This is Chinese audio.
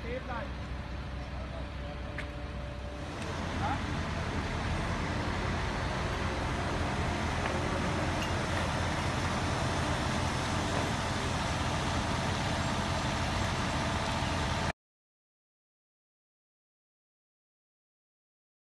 stehen bleiben.